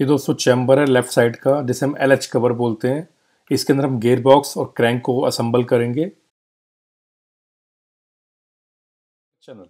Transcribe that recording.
ये दोस्तों चैम्बर है लेफ़्ट साइड का, जिसे हम एल एच कवर बोलते हैं। इसके अंदर हम गेयर बॉक्स और क्रैंक को असम्बल करेंगे। चैनल